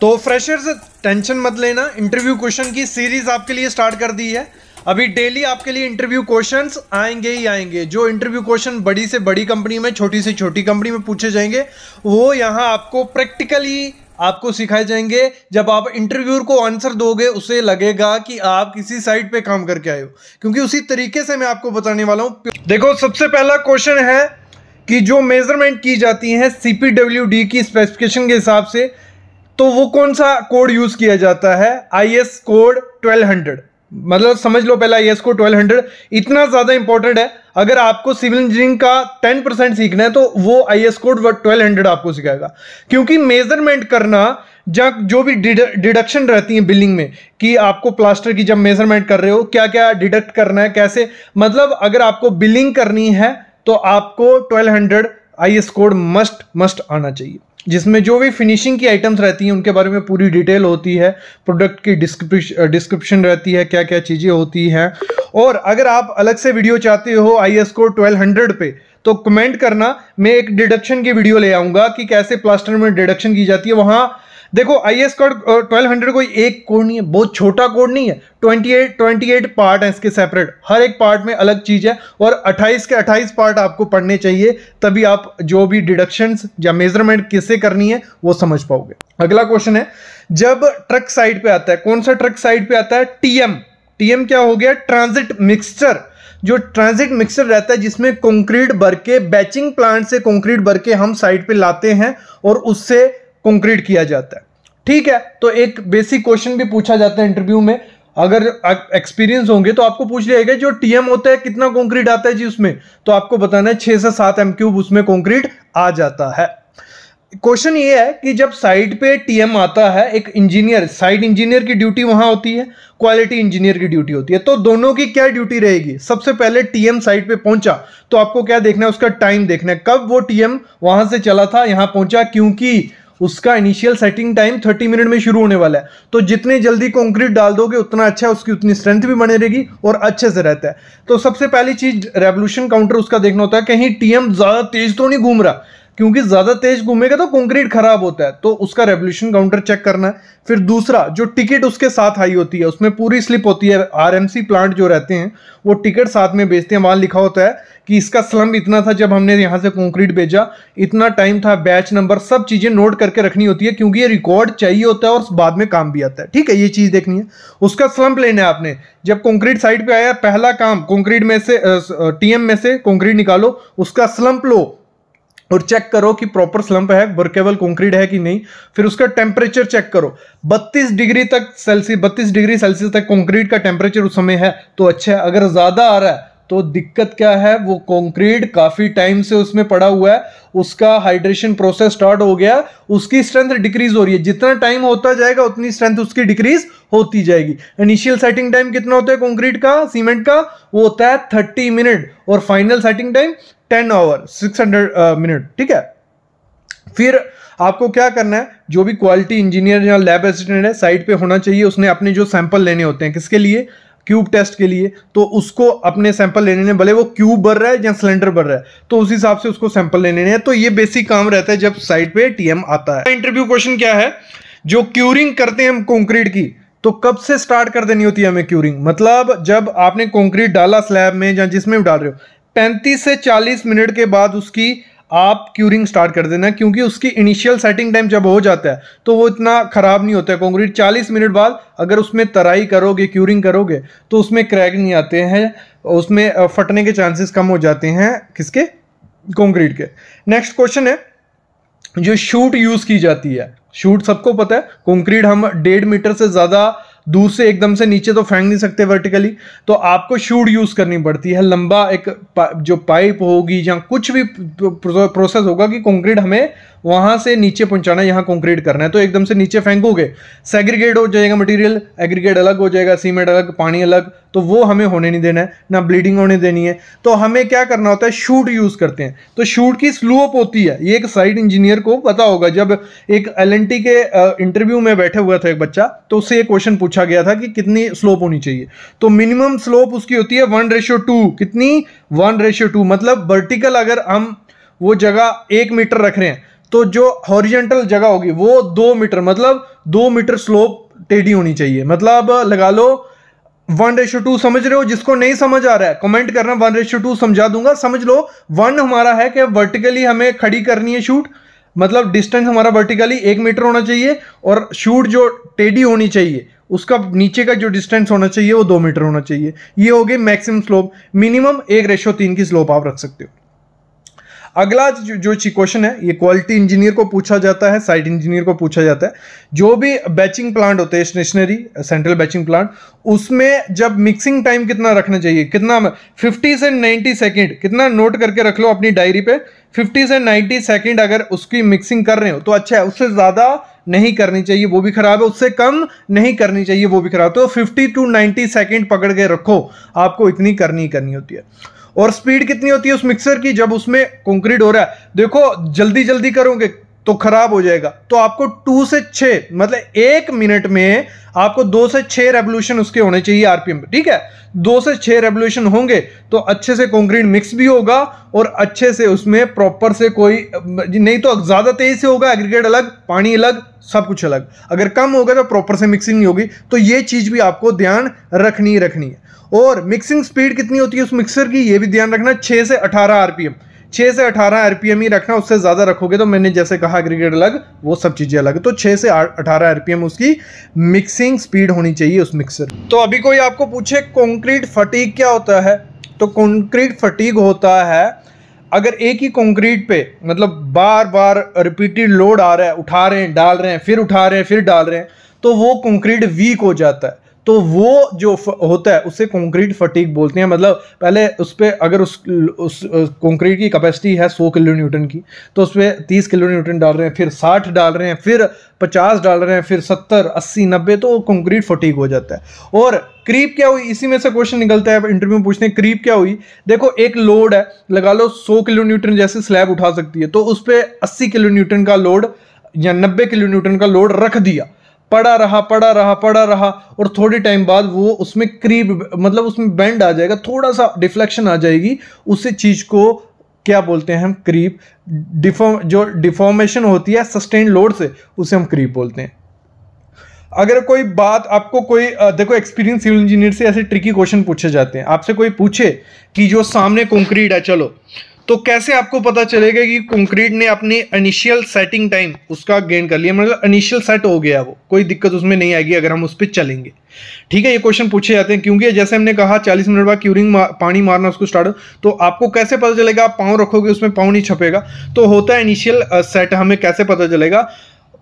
तो freshers tension मत लेना। इंटरव्यू क्वेश्चन की सीरीज़ आपके लिए स्टार्ट कर दी है। अभी डेली आपके लिए इंटरव्यू क्वेश्चंस आएँगे ही आएँगे। जो इंटरव्यू क्वेश्चन बड़ी से बड़ी कंपनी में, छोटी से छोटी कंपनी में पूछे जाएँगे, वो यहाँ आपको प्रैक्टिकली आपको सिखाए जाएँगे। जब आप इंटरव्यूर को आंसर दोगे, उसे लगेगा कि आप किसी साइट पे काम करके आए हो। क्योंकि उसी तरीके से मैं आपको बताने वाला हूँ। देखो, सबसे पहला क्वेश्चन है कि जो मेज़रमेंट की जाती है सीपीडब्ल्यूडी की स्पेसिफिकेशन के हिसाब से तो वो कौन सा कोड यूज़ किया जाता है? आई एस कोड 1200 मतलब समझ लो पहला आई एस कोड 1200 इतना ज़्यादा इंपॉर्टेंट है। अगर आपको सिविल इंजीनियरिंग का 10 परसेंट सीखना है तो वो आई एस कोड 1200 आपको सिखाएगा। क्योंकि मेज़रमेंट करना, जब जो भी डिडक्शन रहती है बिल्डिंग में, कि आपको प्लास्टर की जब मेज़रमेंट कर रहे हो क्या क्या डिडक्ट करना है, कैसे? मतलब अगर आपको बिलिंग करनी है तो आपको 1200 I S code must must आना चाहिए। जिसमें जो भी फिनिशिंग की आइटम्स रहती हैं, उनके बारे में पूरी डिटेल होती है प्रोडक्ट की डिस्क्रिप्शन रहती है क्या क्या चीज़ें होती हैं। और अगर आप अलग से वीडियो चाहते हो आई एस को ट्वेल्व हंड्रेड पे तो कमेंट करना, मैं एक डिडक्शन की वीडियो ले आऊँगा कि कैसे प्लास्टर में डिडक्शन की जाती है। वहाँ देखो I S code twelve hundred कोई एक कोड नहीं है, बहुत छोटा कोड नहीं है। Twenty eight twenty eight part है इसके सेपरेट हर एक पार्ट में अलग चीज़ है और अट्ठाईस के अट्ठाईस पार्ट आपको पढ़ने चाहिए, तभी आप जो भी डिडक्शन या मेज़रमेंट किससे करनी है, वो समझ पाओगे। अगला क्वेश्चन है, जब ट्रक साइड पे आता है, कौन सा ट्रक साइड पे आता है? टीएम टीएम क्या हो गया? ट्रांजिट मिक्सचर जो ट्रांजिट मिक्सर रहता है, जिसमें कंक्रीट भर के बैचिंग प्लांट से कंक्रीट भर के हम साइड पे लाते हैं और उससे कंक्रीट किया जाता है। ठीक है? तो एक बेसिक क्वेश्चन भी पूछा जाता है इंटरव्यू में। अगर एक्सपीरियंस होंगे तो आपको पूछ लिया जो टीएम होता है, कितना कंक्रीट आता है जी उसमें? तो आपको बताना है, छह से सात एम क्यूब उसमें कंक्रीट आ जाता है। क्वेश्चन ये है कि जब साइट पे टीएम आता है, एक इंजीनियर साइट इंजीनियर की ड्यूटी वहाँ होती है क्वालिटी इंजीनियर की ड्यूटी होती है। तो दोनों की क्या ड्यूटी रहेगी? सबसे पहले टीएम साइट पे पहुँचा तो आपको क्या देखना है, उसका टाइम देखना है। कब वो टीएम वहाँ से चला था, यहाँ पहुँचा, क्योंकि उसका इनिशियल सेटिंग टाइम 30 मिनट में शुरू होने वाला है। तो जितने जल्दी कंक्रीट डाल दोगे, उतना अच्छा है, उसकी उतनी स्ट्रेंथ भी बने रहेगी और अच्छे से रहता है। तो सबसे पहली चीज़ रेवोल्यूशन काउंटर उसका देखना होता है, कहीं टीएम ज़्यादा तेज तो नहीं घूम रहा। क्योंकि ज़्यादा तेज घूमेगा तो कंक्रीट खराब होता है तो उसका रेवोल्यूशन काउंटर चेक करना है। फिर दूसरा, जो टिकट उसके साथ आई होती है, उसमें पूरी स्लिप होती है, आरएमसी प्लांट जो रहते हैं, वो टिकट साथ में बेचते हैं। वहाँ लिखा होता है कि इसका स्लम इतना था जब हमने यहाँ से कंक्रीट भेजा इतना टाइम था, बैच नंबर, सब चीज़ें नोट करके रखनी होती है, क्योंकि ये रिकॉर्ड चाहिए होता है और बाद में काम भी आता है। ठीक है, ये चीज़ देखनी है। उसका स्लम्प लेना है आपने, जब कंक्रीट साइड पे आया, पहला काम कंक्रीट में से टीएम में से कंक्रीट निकालो, उसका स्लम्प लो और चेक करो कि प्रॉपर स्लंप है वर्केबल कंक्रीट है कि नहीं। फिर उसका टेम्परेचर चेक करो। 32 डिग्री तक सेल्सियस 32 डिग्री सेल्सियस तक कंक्रीट का टेम्परेचर उस समय है तो अच्छा है। अगर ज़्यादा आ रहा है तो दिक्कत क्या है? वो कंक्रीट काफ़ी टाइम से उसमें पड़ा हुआ है। उसका हाइड्रेशन प्रोसेस स्टार्ट हो गया। उसकी स्ट्रेंथ डिक्रीज हो रही है। जितना टाइम होता जाएगा, उतनी स्ट्रेंथ उसकी डिक्रीज होती जाएगी। इनिशियल सेटिंग टाइम कितना होता है कंक्रीट का? सीमेंट का? वो होता है थर्टी मिनट और final setting time ten hour six hundred minute, ठीक है? फिर आपको क्या करना है? जो भी क्वालिटी इंजीनियर या लैब असिस्टेंट है, साइट पे होना चाहिए, उसने अपने जो सैंपल लेने होते हैं, किसके लिए? क्यूब टेस्ट के लिए। तो उसको अपने सैंपल लेने ने भले वो क्यूब भर रहा है या सिलेंडर भर रहा है तो उस हिसाब से उसको सैंपल लेने हैं। तो ये बेसिक काम रहता है जब साइट पे टीएम आता है। इंटरव्यू क्वेश्चन क्या है? जो क्यूरिंग करते हैं हम कॉन्क्रीट की तो कब से स्टार्ट कर देनी होती है हमें क्यूरिंग? मतलब जब आपने कॉन्क्रीट डाला स्लैब में या जिसमें भी डाल रहे हो पैंतीस से चालीस मिनट के बाद उसकी आप क्यूरिंग स्टार्ट कर देना, क्योंकि उसकी इनिशियल सेटिंग टाइम जब हो जाता है तो वो इतना खराब नहीं होता है कॉन्क्रीट 40 मिनट बाद अगर उसमें तराई करोगे क्यूरिंग करोगे तो उसमें क्रैक नहीं आते हैं, उसमें फटने के चांसेस कम हो जाते हैं किसके? कॉन्क्रीट के। नेक्स्ट क्वेश्चन है, जो शूट यूज़ की जाती है। शूट सबको पता है कॉन्क्रीट हम डेढ़ मीटर से ज़्यादा दूर से एकदम से नीचे तो फेंक नहीं सकते वर्टिकली तो आपको शूड यूज़ करनी पड़ती है। लंबा एक पा, जो पाइप होगी या कुछ भी प्रोसेस होगा कि कंक्रीट हमें वहाँ से नीचे पहुंचाना है, यहाँ कंक्रीट करना है। तो एकदम से नीचे फेंकोगे सेग्रीगेट हो जाएगा मटेरियल एग्रीगेट अलग हो जाएगा सीमेंट अलग, पानी अलग तो वो हमें होने नहीं देना है, ना ब्लीडिंग होने देनी है। तो हमें क्या करना होता है शूट यूज़ करते हैं। तो शूट की स्लोप होती है। ये एक साइट इंजीनियर को पता होगा, जब एक एलएनटी के इंटरव्यू में बैठे हुआ था एक बच्चा तो उससे एक क्वेश्चन पूछा गया था कि कितनी स्लोप होनी चाहिए। तो मिनिमम स्लोप उसकी होती है वन रेशियो टू कितनी? वन रेशियो टू मतलब वर्टिकल अगर हम वो जगह एक मीटर रख रहे हैं तो जो हॉरिजेंटल जगह होगी, वो दो मीटर मतलब दो मीटर स्लोप टेढ़ी होनी चाहिए। मतलब लगा लो वन रेशो टू समझ रहे हो? जिसको नहीं समझ आ रहा है कमेंट करना वन रेशो टू समझा दूँगा। समझ लो वन हमारा है कि वर्टिकली हमें खड़ी करनी है शूट मतलब डिस्टेंस हमारा वर्टिकली एक मीटर होना चाहिए और शूट जो टेढ़ी होनी चाहिए, उसका नीचे का जो डिस्टेंस होना चाहिए, वो दो मीटर होना चाहिए। ये हो गई मैक्सिमम स्लोप मिनिमम एक रेशो तीन की स्लोप आप रख सकते हो। अगला जो क्वेश्चन है, ये क्वालिटी इंजीनियर को पूछा जाता है साइट इंजीनियर को पूछा जाता है। जो भी बैचिंग प्लांट होते हैं स्टेशनरी सेंट्रल बैचिंग प्लांट उसमें जब मिक्सिंग टाइम कितना रखना चाहिए, कितना 50 से 90 सेकेंड कितना नोट करके रख लो अपनी डायरी पे 50 से 90 सेकेंड अगर उसकी मिक्सिंग कर रहे हो तो अच्छा है, उससे ज़्यादा नहीं करनी चाहिए, वो भी खराब है, उससे कम नहीं करनी चाहिए, वो भी खराब तो 50 टू 90 सेकेंड पकड़ के रखो, आपको इतनी करनी करनी होती है। और स्पीड कितनी होती है उस मिक्सर की जब उसमें कंक्रीट हो रहा है? देखो जल्दी जल्दी करोगे तो खराब हो जाएगा। तो आपको टू से छः मतलब एक मिनट में आपको दो से छः रेवोल्यूशन उसके होने चाहिए आरपीएम पे, ठीक है? दो से छः रेवोल्यूशन होंगे तो अच्छे से कंक्रीट मिक्स भी होगा और अच्छे से उसमें प्रॉपर से कोई, नहीं तो ज़्यादा तेज से होगा, एग्रीगेट अलग, पानी अलग, सब कुछ अलग। अगर कम होगा तो प्रॉपर से मिक्सिंग नहीं होगी। तो ये चीज़ भी आपको ध्यान रखनी रखनी है। और मिक्सिंग स्पीड कितनी होती है उस मिक्सर की, ये भी ध्यान रखना छः से अठारह आरपीएम। छः से अठारह आरपीएम ही रखना, उससे ज़्यादा रखोगे तो मैंने जैसे कहा एग्रीगेट अलग, वो सब चीज़ें अलग। तो छः से अठारह आरपीएम उसकी मिक्सिंग स्पीड होनी चाहिए उस मिक्सर तो अभी कोई आपको पूछे कॉन्क्रीट फटीक क्या होता है? तो कॉन्क्रीट फटीक होता है, अगर एक ही कंक्रीट पे मतलब बार बार रिपीटेड लोड आ रहा है, उठा रहे हैं, डाल रहे हैं, फिर उठा रहे हैं, फिर डाल रहे हैं तो वो कंक्रीट वीक हो जाता है। तो वो जो होता है, उसे कंक्रीट फटीक बोलते हैं। मतलब पहले उस पर अगर उस उस कंक्रीट की कैपेसिटी है सौ किलो न्यूटन की तो उस पर तीस किलो न्यूटन डाल रहे हैं, फिर साठ डाल रहे हैं, फिर पचास डाल रहे हैं, फिर सत्तर, अस्सी, नब्बे तो कंक्रीट फटीक हो जाता है। और क्रीप क्या हुई? इसी में से क्वेश्चन निकलता है इंटरव्यू में पूछते हैं क्रीप क्या हुई? देखो, एक लोड है, लगा लो सौ किलो न्यूटन जैसे स्लैब उठा सकती है तो उस पर अस्सी किलो न्यूटन का लोड या नब्बे किलो न्यूटन का लोड रख दिया। पड़ा रहा पड़ा रहा पड़ा रहा और थोड़ी टाइम बाद वो उसमें क्रीप मतलब उसमें बेंड आ जाएगा थोड़ा सा डिफ्लेक्शन आ जाएगी, उसी चीज़ को क्या बोलते हैं हम क्रीप डिफॉर्म जो डिफॉर्मेशन होती है सस्टेन लोड से, उसे हम क्रीप बोलते हैं। अगर कोई बात आपको कोई देखो एक्सपीरियंस सिविल इंजीनियर से ऐसे ट्रिकी क्वेश्चन पूछे जाते हैं। आपसे कोई पूछे कि जो सामने कंक्रीट है, चलो तो कैसे आपको पता चलेगा कि कंक्रीट ने अपनी इनिशियल सेटिंग टाइम उसका गेन कर लिया? मतलब इनिशियल सेट हो गया वो। कोई दिक्कत उसमें नहीं आएगी अगर हम उस पर चलेंगे। ठीक है ये क्वेश्चन पूछे जाते हैं क्योंकि जैसे हमने कहा 40 मिनट बाद क्यूरिंग मा, पानी मारना उसको स्टार्ट तो आपको कैसे पता चलेगा? आप पाँव रखोगे उसमें पाँव नहीं छपेगा। तो होता है इनिशियल सेट हमें कैसे पता चलेगा?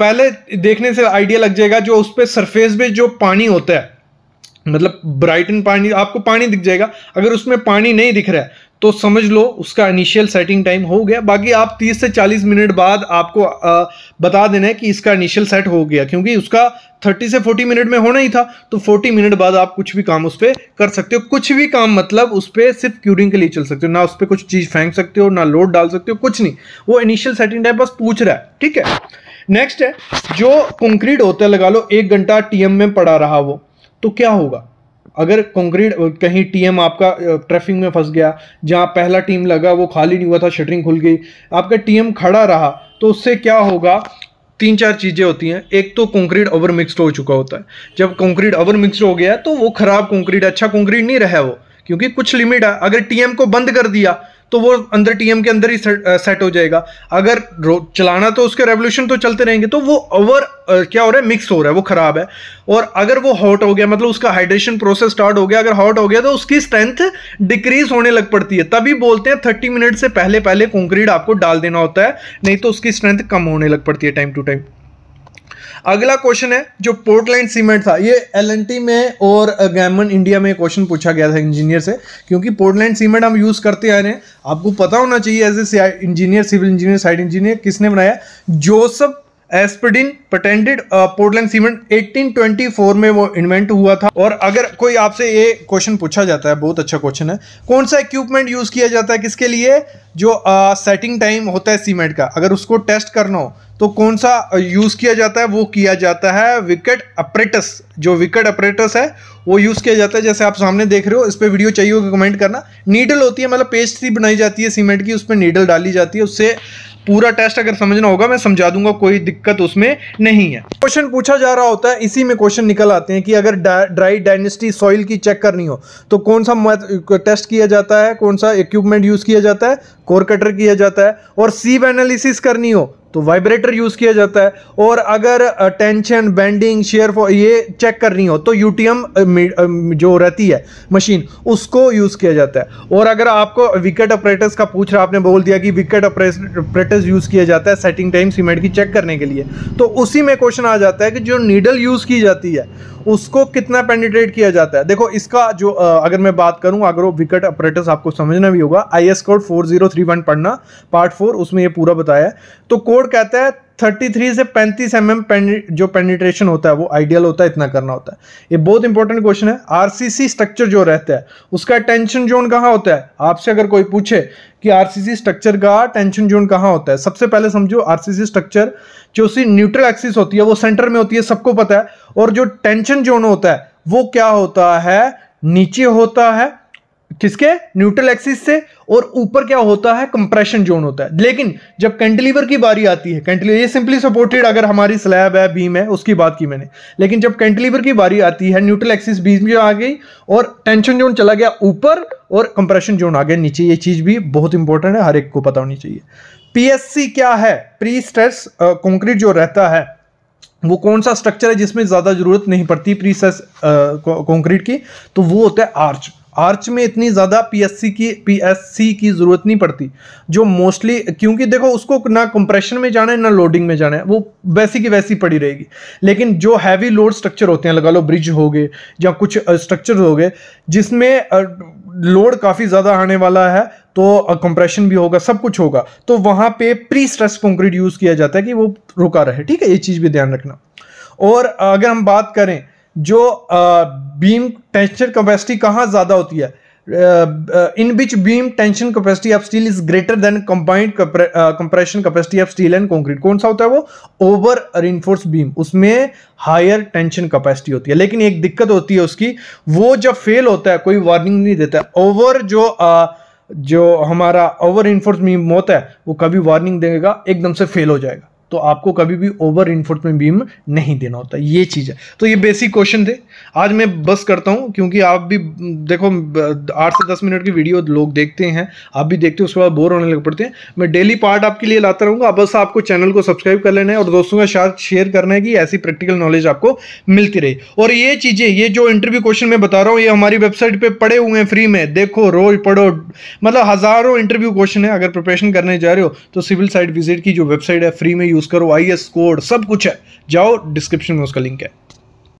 पहले देखने से आइडिया लग जाएगा जो उस पर सरफेस पे जो पानी होता है। मतलब ब्राइटन पानी आपको पानी दिख जाएगा। अगर उसमें पानी नहीं दिख रहा है तो समझ लो उसका इनिशियल सेटिंग टाइम हो गया। बाकी आप 30 से 40 मिनट बाद आपको आ, बता देना है कि इसका इनिशियल सेट हो गया क्योंकि उसका 30 से 40 मिनट में होना ही था तो 40 मिनट बाद आप कुछ भी काम उस पर कर सकते हो। कुछ भी काम मतलब उस पर सिर्फ़ क्यूरिंग के लिए चल सकते हो ना उस पर कुछ चीज़ फेंक सकते हो ना लोड डाल सकते हो कुछ नहीं। वो इनिशियल सेटिंग टाइम बस पूछ रहा है ठीक है? नेक्स्ट है जो कंक्रीट होता है लगा लो एक घंटा टीएम में पड़ा रहा वो तो क्या होगा? अगर कंक्रीट कहीं टीएम आपका ट्रैफ़िक में फंस गया, जहाँ पहला टीम लगा, वो खाली नहीं हुआ था शटरिंग खुल गई, आपका टीएम खड़ा रहा तो उससे क्या होगा? तीन चार चीज़ें होती हैं। एक तो कंक्रीट ओवर मिक्सड हो चुका होता है। जब कंक्रीट ओवर मिक्सड हो गया तो वो खराब कंक्रीट अच्छा कंक्रीट नहीं रहा वो, क्योंकि कुछ लिमिट है। अगर टीएम को बंद कर दिया तो वो अंदर टीएम के अंदर ही सेट हो जाएगा। अगर चलाना तो उसके रेवोल्यूशन तो चलते रहेंगे तो वो ओवर क्या हो रहा है? मिक्स हो रहा है, वो खराब है। और अगर वो हॉट हो गया मतलब उसका हाइड्रेशन प्रोसेस स्टार्ट हो गया, अगर हॉट हो गया तो उसकी स्ट्रेंथ डिक्रीज होने लग पड़ती है। तभी बोलते हैं थर्टी मिनट से पहले पहले कंक्रीट आपको डाल देना होता है, नहीं तो उसकी स्ट्रेंथ कम होने लग पड़ती है टाइम टू टाइम अगला क्वेश्चन है, जो पोर्टलैंड सीमेंट था, ये एलएनटी में और गैमन इंडिया में क्वेश्चन पूछा गया था इंजीनियर से, क्योंकि पोर्टलैंड सीमेंट हम यूज़ करते आए हैं। आपको पता होना चाहिए as a engineer civil engineer site engineer किसने बनाया? Joseph Aspdin patented Portland cement 1824 में वो इन्वेंट हुआ था। और अगर कोई आपसे ये क्वेश्चन पूछा जाता है बहुत अच्छा क्वेश्चन है कौन सा इक्विपमेंट यूज़ किया जाता है किसके लिए? जो सेटिंग uh, टाइम होता है सीमेंट का। अगर उसको टेस्ट करना हो तो कौन सा यूज़ किया जाता है? वो किया जाता है विकेट अपरेटस जो विकेट अपरेटस है वो यूज़ किया जाता है। जैसे आप सामने देख रहे हो इस पर वीडियो चाहिए होगा कमेंट करना। नीडल होती है मतलब पेस्ट सी बनाई जाती है सीमेंट की उस पर नीडल डाली जाती है उससे पूरा टेस्ट अगर समझना होगा, मैं समझा दूँगा, कोई दिक्कत उसमें नहीं है। क्वेश्चन पूछा जा रहा होता है, इसी में क्वेश्चन निकल आते हैं कि अगर ड्राई डायनेस्टी सॉइल की चेक करनी हो तो कौन सा टेस्ट किया जाता है, कौन सा इक्विपमेंट यूज़ किया जाता है कोर कटर किया जाता है, और सीव एनालिसिस करनी हो तो वाइब्रेटर यूज़ किया जाता है। और अगर टेंशन बेंडिंग शेयर ये चेक करनी हो तो यूटीएम जो रहती है मशीन उसको यूज़ किया जाता है। और अगर आपको विकेट ऑपरेटर्स का पूछ रहा, आपने बोल दिया कि विकेट ऑपरेटर्स यूज़ किया जाता है सेटिंग टाइम सीमेंट की चेक करने के लिए तो उसी में क्वेश्चन आ जाता है कि जो नीडल यूज़ की जाती है, उसको कितना पेनिट्रेट किया जाता है। देखो, इसका जो अगर मैं बात करूँ, अगर वो विकेट ऑपरेटर्स आपको समझना भी होगा I S code four zero three one पढ़ना पार्ट फोर उसमें ये पूरा बताया तो कोड कहता है 33 से 35 एम mm जो पेनिट्रेशन होता है, वो आइडियल होता है, इतना करना होता है। ये बहुत इंपॉर्टेंट क्वेश्चन है। आरसीसी स्ट्रक्चर जो रहता है, उसका टेंशन जोन कहाँ होता है? आपसे अगर कोई पूछे कि आरसीसी स्ट्रक्चर का टेंशन जोन कहाँ होता है, सबसे पहले समझो आरसीसी स्ट्रक्चर जो उसकी न्यूट्रल एक्सिस होती है, वो सेंटर में होती है, सबको पता है। और जो टेंशन जोन होता है, वो क्या होता है? नीचे होता है किसके? न्यूट्रल एक्सिस से। और ऊपर क्या होता है? कंप्रेशन जोन होता है। लेकिन जब कैंटिलीवर की बारी आती है, कैंटिलीवर, ये सिंपली सपोर्टेड अगर हमारी स्लैब है, बीम है, उसकी बात की मैंने। लेकिन जब कैंटिलीवर की बारी आती है, न्यूट्रल एक्सिस बीम में आ गई और टेंशन जोन चला गया ऊपर और कंप्रेशन जोन आ गया नीचे, ये चीज़ भी बहुत इंपॉर्टेंट है, हर एक को पता होनी चाहिए। पीएससी क्या है? प्री स्ट्रेस कंक्रीट जो रहता है, वो कौन सा स्ट्रक्चर है जिसमें ज़्यादा ज़रूरत नहीं पड़ती प्री स्ट्रेस कंक्रीट की? तो वो होता है आर्च आर्च में इतनी ज़्यादा पीएससी की पीएससी की ज़रूरत नहीं पड़ती। जो मोस्टली क्योंकि देखो, उसको ना कंप्रेशन में जाना है, ना लोडिंग में जाना है, वो वैसी की वैसी पड़ी रहेगी। लेकिन जो हैवी लोड स्ट्रक्चर होते हैं, लगा लो ब्रिज हो गए, या कुछ स्ट्रक्चर हो गए, जिसमें लोड काफ़ी ज़्यादा आने वाला है तो कंप्रेशन भी होगा, सब कुछ होगा। तो वहाँ पे प्री स्ट्रेस कंक्रीट यूज़ किया जाता है कि वो रुका रहे। ठीक है, ये चीज़ भी ध्यान रखना। और अगर हम बात करें जो बीम टेंशन कैपेसिटी कहाँ ज़्यादा होती है? In which beam tension capacity of steel is greater than combined compression capacity of steel and concrete कौन सा होता है वो? ओवर रिनफोर्स बीम उसमें हायर टेंशन कैपेसिटी होती है। लेकिन एक दिक्कत होती है उसकी वो जब फेल होता है कोई वार्निंग नहीं देता ओवर जो uh, जो हमारा ओवर इन्फोर्स बीम होता है वो कभी वार्निंग देगा एकदम से फेल हो जाएगा। तो आपको कभी भी ओवर इन्फोर्समेंट बीम नहीं देना होता, ये चीज़ है। तो ये बेसिक क्वेश्चन थे। आज मैं बस करता हूँ, क्योंकि आप भी, देखो, आठ से दस मिनट की वीडियो लोग देखते हैं, आप भी देखते हो, उसके बाद बोर होने लग पड़ते हैं। मैं डेली पार्ट आपके लिए लाता रहूँगा बस आपको चैनल को सब्सक्राइब कर लेना है और दोस्तों के साथ शेयर करना है कि ऐसी प्रैक्टिकल नॉलेज आपको मिलती रही। और ये चीज़ें, ये जो इंटरव्यू क्वेश्चन मैं बता रहा हूँ, ये हमारी वेबसाइट पर पड़े हुए हैं फ्री में। देखो, रोज पढ़ो मतलब हज़ारों इंटरव्यू क्वेश्चन है, अगर प्रिपरेशन करने जा रहे हो तो सिविल साइट विज़िट की जो वेबसाइट है फ्री में यूज़ करो आई कोड सब कुछ है। जाओ डिस्क्रिप्शन में उसका लिंक है।